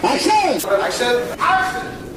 Action! Action! Action!